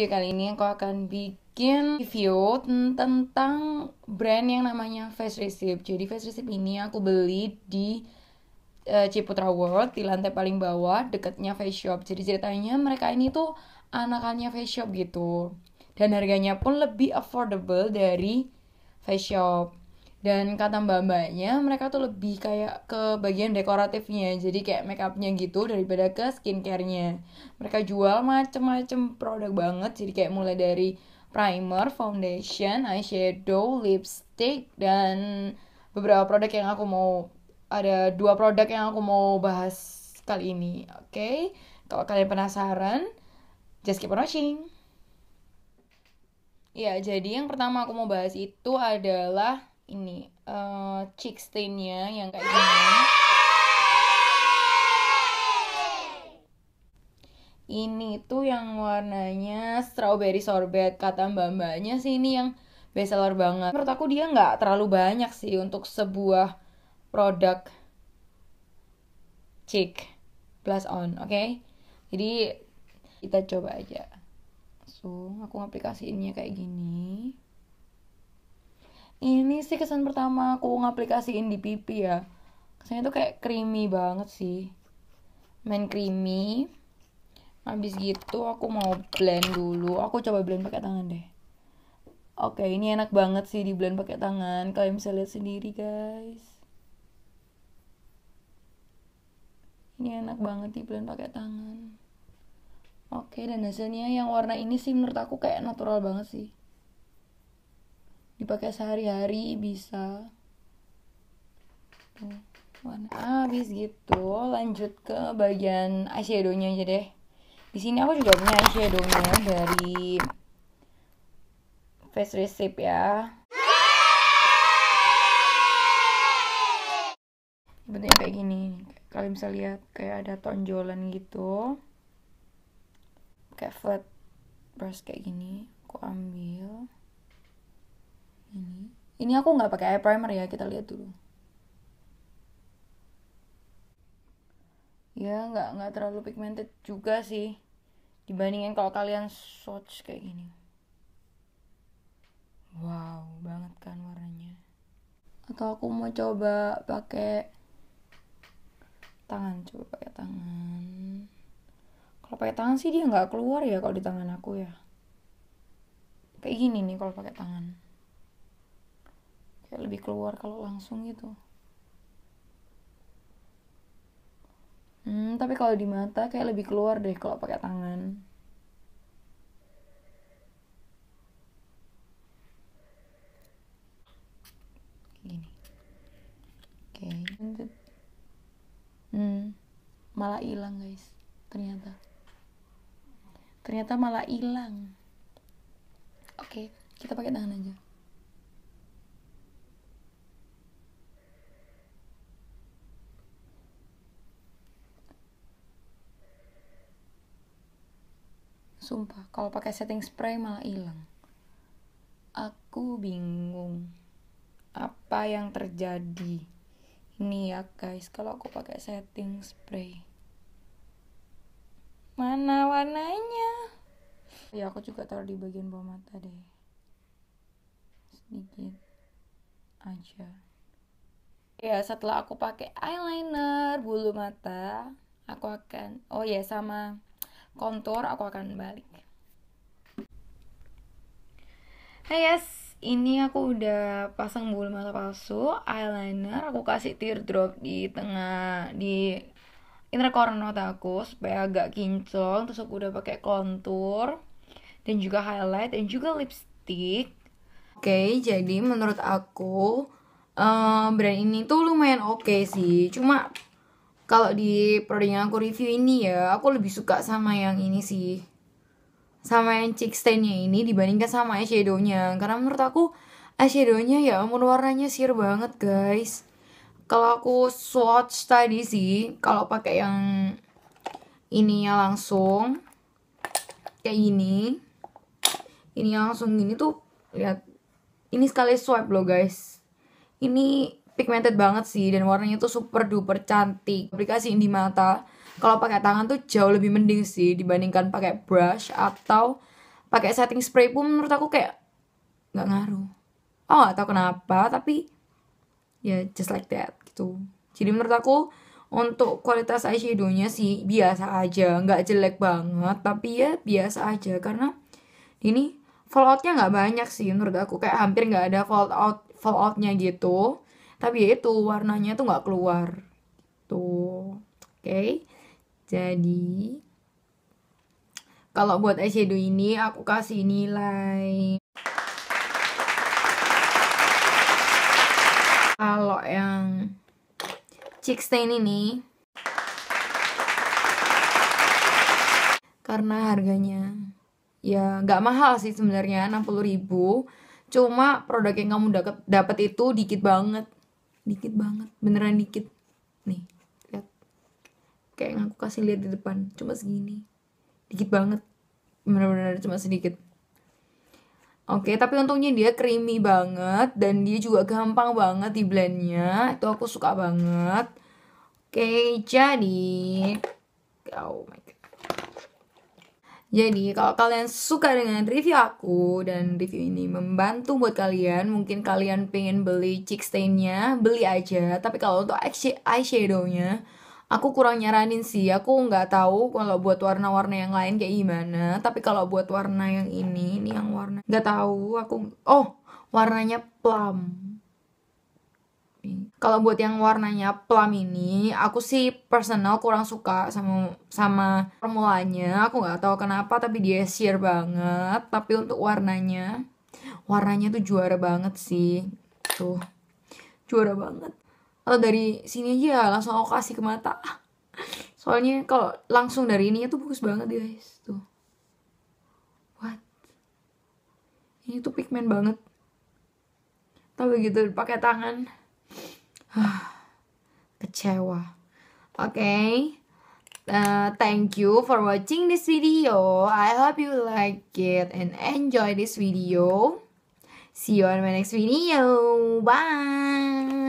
video kali ini aku akan bikin review tentang brand yang namanya Face Receipt. Jadi Face Receipt ini aku beli di uh, Ciputra World di lantai paling bawah dekatnya Face Shop. Jadi ceritanya mereka ini tuh anakannya Face Shop gitu. Dan harganya pun lebih affordable dari Face Shop dan kata mbak-mbaknya mereka tuh lebih kayak ke bagian dekoratifnya. Jadi kayak makeupnya gitu daripada ke skincarenya. Mereka jual macem-macem produk banget. Jadi kayak mulai dari primer, foundation, eyeshadow, lipstick dan beberapa produk yang aku mau ada dua produk yang aku mau bahas kali ini oke? Okay? kalau kalian penasaran just keep watching. Ya jadi yang pertama aku mau bahas itu adalah ini uh, cheek stainnya yang kayak gini. Ini tuh yang warnanya strawberry sorbet kata mbak-mbaknya sih ini yang bestseller banget. Menurut aku dia nggak terlalu banyak sih untuk sebuah produk cheek. Plus on oke? Okay? jadi kita coba aja. Langsung aku aplikasiinnya kayak gini ini sih kesan pertama aku ngaplikasiin di pipi ya. Kesannya tuh kayak creamy banget sih. Main creamy. Habis gitu aku mau blend dulu. Aku coba blend pakai tangan deh. Oke ini enak banget sih di blend pakai tangan. Kalian bisa lihat sendiri guys. Ini enak banget di blend pakai tangan. Oke dan hasilnya yang warna ini sih menurut aku kayak natural banget sih dipakai sehari-hari bisa. Tuh warna habis gitu lanjut ke bagian eyeshadownya aja deh. Di sini aku juga punya eyeshadownya dari face receipt ya. Bentuknya kayak gini kalian bisa lihat kayak ada tonjolan gitu. Kayak flat brush kayak gini aku ambil ini. Ini aku nggak pakai eye primer ya kita lihat dulu. Ya nggak nggak terlalu pigmented juga sih. Dibandingin kalau kalian swatch kayak gini. Wow banget kan warnanya. Atau aku mau coba pakai tangan. Coba pakai tangan. Kalau pakai tangan sih dia nggak keluar ya kalau di tangan aku ya. Kayak gini nih kalau pakai tangan kayak lebih keluar kalau langsung gitu. Hmm tapi kalau di mata kayak lebih keluar deh kalau pakai tangan. Gini. Oke okay. hmm malah hilang guys ternyata. Ternyata malah hilang. Oke kita pakai tangan aja sumpah kalau pakai setting spray malah hilang. Aku bingung apa yang terjadi. Ini ya guys kalau aku pakai setting spray. Mana warnanya? Ya aku juga taruh di bagian bawah mata deh. Sedikit aja. Ya setelah aku pakai eyeliner bulu mata aku akan oh ya sama kontur aku akan balik Hai guys, ini aku udah pasang bulu mata palsu, eyeliner, aku kasih teardrop di tengah di inner corner mata aku supaya agak kinclong, terus aku udah pakai kontur dan juga highlight dan juga lipstick. Oke, okay, jadi menurut aku um, brand ini tuh lumayan oke okay sih, cuma kalau di produk yang aku review ini ya aku lebih suka sama yang ini sih. Sama yang cheek stainnya ini dibandingkan sama eyeshadownya. Karena menurut aku eyeshadownya ya ampun warnanya sheer banget guys. Kalau aku swatch tadi sih kalau pakai yang ininya langsung kayak gini. Ini langsung gini tuh lihat. Ini sekali swipe loh guys. Ini pigmented banget sih dan warnanya tuh super duper cantik. Aplikasi di mata kalau pakai tangan tuh jauh lebih mending sih dibandingkan pakai brush atau pakai setting spray pun menurut aku kayak nggak ngaruh. Oh tahu kenapa tapi ya just like that gitu. Jadi menurut aku untuk kualitas eyeshadownya sih biasa aja nggak jelek banget tapi ya biasa aja. Karena ini falloutnya nggak banyak sih menurut aku kayak hampir nggak ada fallout falloutnya gitu tapi ya itu warnanya tuh nggak keluar. Tuh. Oke. Okay. jadi kalau buat eyeshadow ini aku kasih nilai kalau yang cheek stain ini karena harganya ya nggak mahal sih sebenarnya 60 ribu. Cuma produk yang kamu dapat itu dikit banget dikit banget beneran dikit nih lihat kayak yang aku kasih lihat di depan cuma segini dikit banget bener-bener cuma sedikit Oke, tapi untungnya dia creamy banget dan dia juga gampang banget di blendnya. Itu aku suka banget. Oke, jadi oh my. Jadi kalau kalian suka dengan review aku dan review ini membantu buat kalian, mungkin kalian pengen beli cheek stainnya, beli aja. Tapi kalau untuk eyeshadownya, aku kurang nyaranin sih. Aku nggak tahu kalau buat warna-warna yang lain kayak gimana. Tapi kalau buat warna yang ini ini yang warna nggak tahu. Aku oh warnanya plum kalau buat yang warnanya plum ini aku sih personal kurang suka sama sama formulanya aku nggak tahu kenapa tapi dia sheer banget. Tapi untuk warnanya warnanya tuh juara banget sih. Tuh juara banget. Atau dari sini aja langsung aku kasih ke mata. Soalnya kalau langsung dari ini tuh bagus banget guys. Tuh. What? Ini tuh pigmen banget. Tapi gitu pakai tangan kecewa oke okay. Uh, thank you for watching this video. I hope you like it and enjoy this video. See you on my next video. Bye.